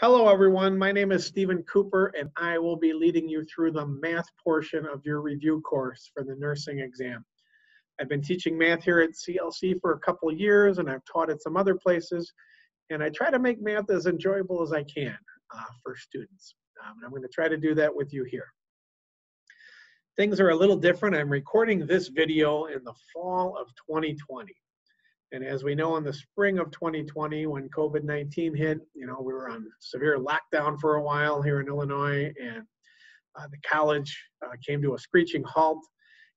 Hello, everyone. My name is Stephen Cooper, and I will be leading you through the math portion of your review course for the nursing exam. I've been teaching math here at CLC for a couple years, and I've taught at some other places, and I try to make math as enjoyable as I can uh, for students. Um, and I'm going to try to do that with you here. Things are a little different. I'm recording this video in the fall of 2020. And as we know, in the spring of 2020, when COVID 19 hit, you know, we were on severe lockdown for a while here in Illinois, and uh, the college uh, came to a screeching halt,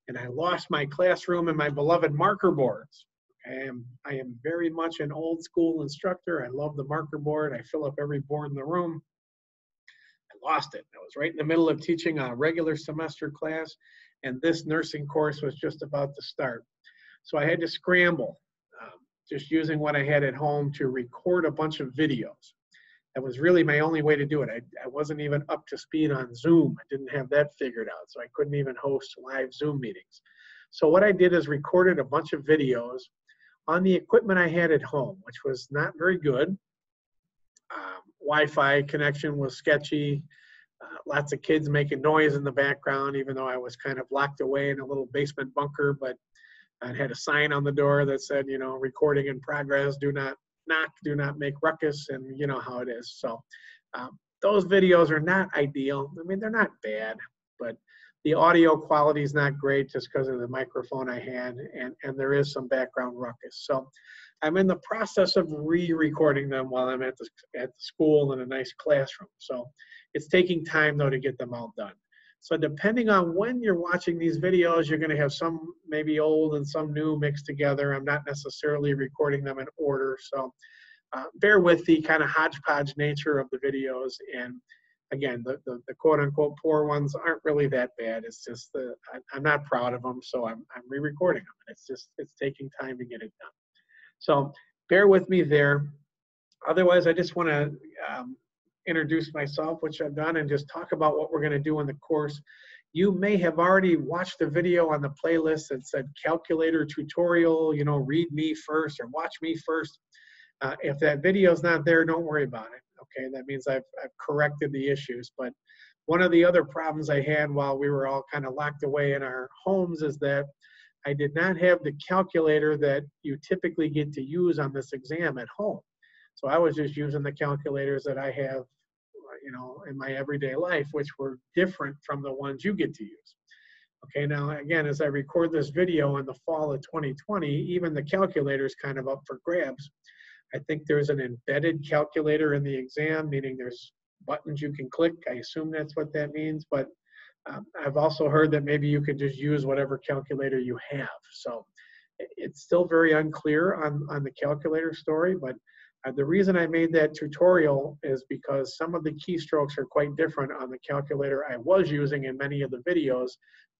and I lost my classroom and my beloved marker boards. I am, I am very much an old school instructor. I love the marker board. I fill up every board in the room. I lost it. I was right in the middle of teaching a regular semester class, and this nursing course was just about to start. So I had to scramble just using what I had at home to record a bunch of videos. That was really my only way to do it. I, I wasn't even up to speed on Zoom. I didn't have that figured out, so I couldn't even host live Zoom meetings. So what I did is recorded a bunch of videos on the equipment I had at home, which was not very good. Um, Wi-Fi connection was sketchy. Uh, lots of kids making noise in the background, even though I was kind of locked away in a little basement bunker. But and had a sign on the door that said, you know, recording in progress, do not knock, do not make ruckus, and you know how it is. So um, those videos are not ideal. I mean, they're not bad, but the audio quality is not great just because of the microphone I had, and, and there is some background ruckus. So I'm in the process of re-recording them while I'm at the, at the school in a nice classroom. So it's taking time though to get them all done. So depending on when you're watching these videos, you're going to have some maybe old and some new mixed together. I'm not necessarily recording them in order. So uh, bear with the kind of hodgepodge nature of the videos. And again, the, the, the, quote unquote poor ones aren't really that bad. It's just the, I, am not proud of them. So I'm, I'm re-recording them. It's just, it's taking time to get it done. So bear with me there. Otherwise, I just want to um, introduce myself, which I've done, and just talk about what we're going to do in the course. You may have already watched the video on the playlist that said calculator tutorial, you know, read me first or watch me first. Uh, if that video is not there, don't worry about it. Okay, that means I've, I've corrected the issues. But one of the other problems I had while we were all kind of locked away in our homes is that I did not have the calculator that you typically get to use on this exam at home. So I was just using the calculators that I have, you know, in my everyday life, which were different from the ones you get to use. Okay, now again, as I record this video in the fall of 2020, even the calculator is kind of up for grabs. I think there's an embedded calculator in the exam, meaning there's buttons you can click. I assume that's what that means, but um, I've also heard that maybe you could just use whatever calculator you have. So it's still very unclear on, on the calculator story, but uh, the reason I made that tutorial is because some of the keystrokes are quite different on the calculator I was using in many of the videos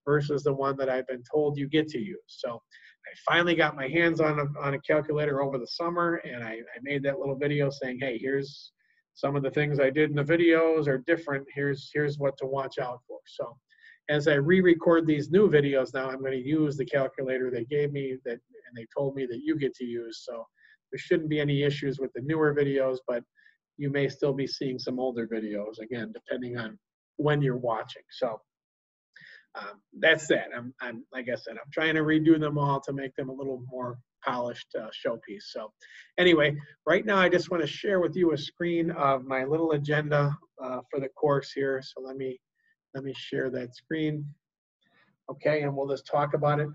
versus the one that I've been told you get to use. So I finally got my hands on a, on a calculator over the summer and I, I made that little video saying, hey, here's some of the things I did in the videos are different. Here's, here's what to watch out for. So as I re-record these new videos now, I'm going to use the calculator they gave me that and they told me that you get to use. So there shouldn't be any issues with the newer videos, but you may still be seeing some older videos, again, depending on when you're watching. So um, that's that. I'm, I'm, like I said, I'm trying to redo them all to make them a little more polished uh, showpiece. So anyway, right now I just want to share with you a screen of my little agenda uh, for the course here. So let me, let me share that screen. Okay, and we'll just talk about it.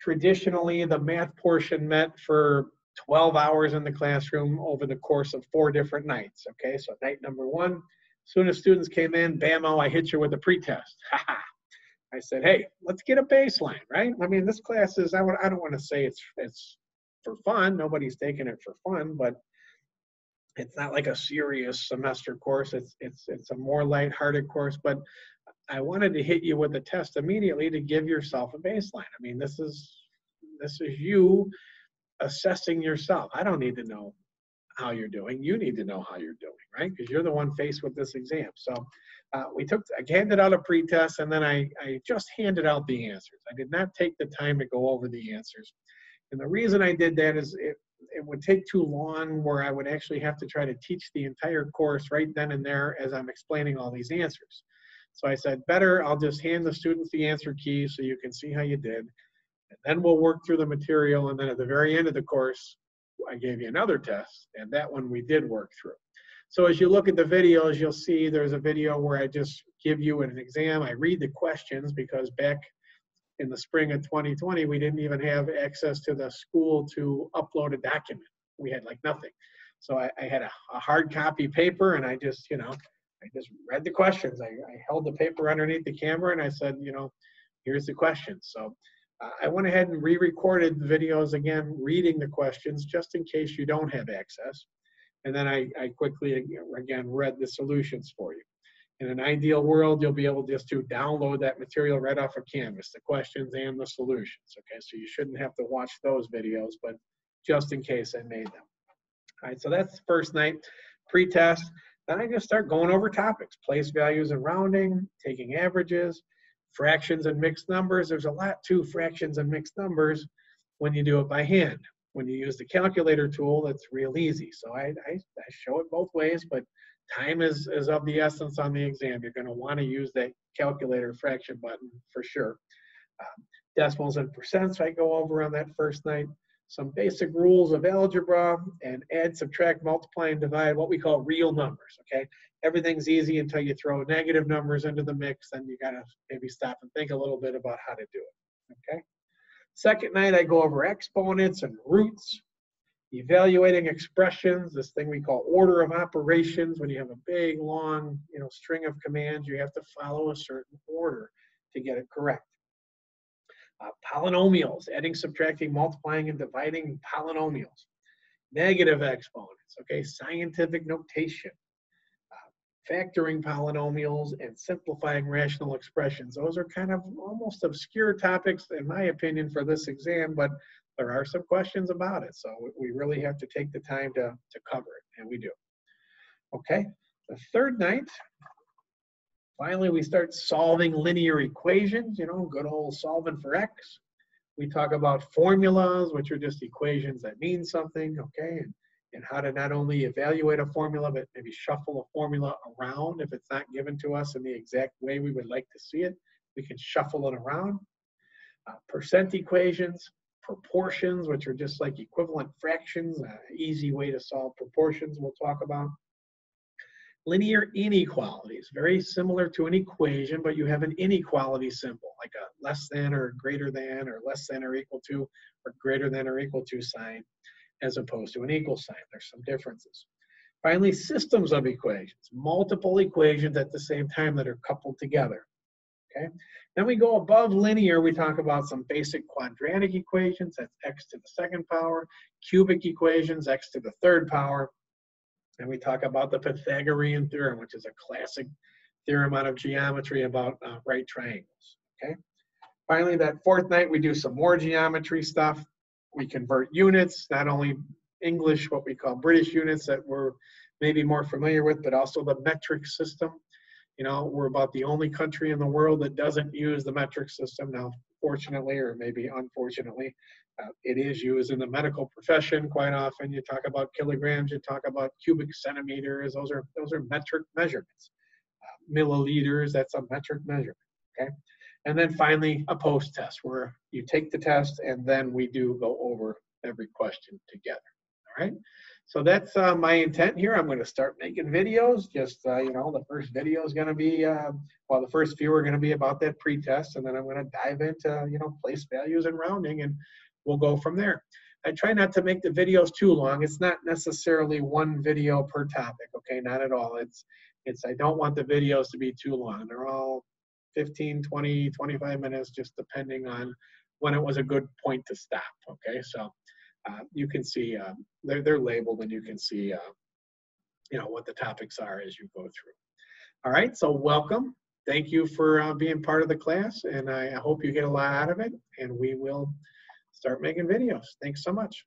Traditionally, the math portion meant for 12 hours in the classroom over the course of four different nights. Okay, so night number one, as soon as students came in, bammo, I hit you with a pretest. I said, hey, let's get a baseline, right? I mean, this class is, I, would, I don't want to say it's, it's for fun. Nobody's taking it for fun, but it's not like a serious semester course. It's, it's, it's a more lighthearted course, but I wanted to hit you with a test immediately to give yourself a baseline. I mean, this is, this is you assessing yourself. I don't need to know how you're doing. You need to know how you're doing, right? Because you're the one faced with this exam. So uh, we took, I handed out a pretest and then I, I just handed out the answers. I did not take the time to go over the answers. And the reason I did that is it, it would take too long where I would actually have to try to teach the entire course right then and there as I'm explaining all these answers. So I said, better, I'll just hand the students the answer key so you can see how you did. And then we'll work through the material. And then at the very end of the course, I gave you another test. And that one we did work through. So as you look at the videos, you'll see there's a video where I just give you an exam. I read the questions because back in the spring of 2020, we didn't even have access to the school to upload a document. We had like nothing. So I, I had a, a, hard copy paper and I just, you know, I just read the questions. I, I, held the paper underneath the camera and I said, you know, here's the questions. So I went ahead and re-recorded the videos again, reading the questions just in case you don't have access. And then I, I quickly, again, read the solutions for you. In an ideal world, you'll be able just to download that material right off of Canvas, the questions and the solutions. Okay, so you shouldn't have to watch those videos, but just in case I made them. All right, so that's the first night, pre-test. Then I just start going over topics, place values and rounding, taking averages, fractions and mixed numbers. There's a lot to fractions and mixed numbers when you do it by hand. When you use the calculator tool, it's real easy. So I, I, I show it both ways, but time is, is of the essence on the exam. You're going to want to use that calculator fraction button for sure. Um, decimals and percents I go over on that first night. Some basic rules of algebra and add, subtract, multiply, and divide, what we call real numbers, okay? Everything's easy until you throw negative numbers into the mix, then you gotta maybe stop and think a little bit about how to do it, okay? Second night, I go over exponents and roots, evaluating expressions, this thing we call order of operations. When you have a big, long, you know, string of commands, you have to follow a certain order to get it correct. Uh, polynomials, adding, subtracting, multiplying, and dividing polynomials. Negative exponents, okay, scientific notation. Uh, factoring polynomials and simplifying rational expressions. Those are kind of almost obscure topics, in my opinion, for this exam, but there are some questions about it. So we really have to take the time to, to cover it, and we do. Okay, the third night, finally we start solving linear equations, you know, good old solving for x. We talk about formulas, which are just equations that mean something, okay, and, and how to not only evaluate a formula, but maybe shuffle a formula around if it's not given to us in the exact way we would like to see it. We can shuffle it around. Uh, percent equations, proportions, which are just like equivalent fractions, uh, easy way to solve proportions we'll talk about. Linear inequalities, very similar to an equation, but you have an inequality symbol, like a less than or greater than or less than or equal to or greater than or equal to sign as opposed to an equal sign. There's some differences. Finally, systems of equations, multiple equations at the same time that are coupled together. Okay. Then we go above linear, we talk about some basic quadratic equations, that's x to the second power, cubic equations, x to the third power, and we talk about the Pythagorean theorem, which is a classic theorem out of geometry about uh, right triangles, okay? Finally, that fourth night, we do some more geometry stuff. We convert units, not only English, what we call British units that we're maybe more familiar with, but also the metric system. You know, we're about the only country in the world that doesn't use the metric system. Now, fortunately, or maybe unfortunately, it is used in the medical profession quite often. You talk about kilograms, you talk about cubic centimeters. Those are those are metric measurements. Uh, milliliters, that's a metric measurement. Okay, and then finally a post test where you take the test and then we do go over every question together. All right. So that's uh, my intent here. I'm going to start making videos. Just, uh, you know, the first video is going to be, uh, well, the first few are going to be about that pretest, and then I'm going to dive into, you know, place values and rounding, and we'll go from there. I try not to make the videos too long. It's not necessarily one video per topic, okay? Not at all. It's, it's, I don't want the videos to be too long. They're all 15, 20, 25 minutes, just depending on when it was a good point to stop, okay? So uh, you can see um, they're, they're labeled and you can see uh, you know what the topics are as you go through. All right, so welcome. Thank you for uh, being part of the class and I hope you get a lot out of it and we will start making videos. Thanks so much.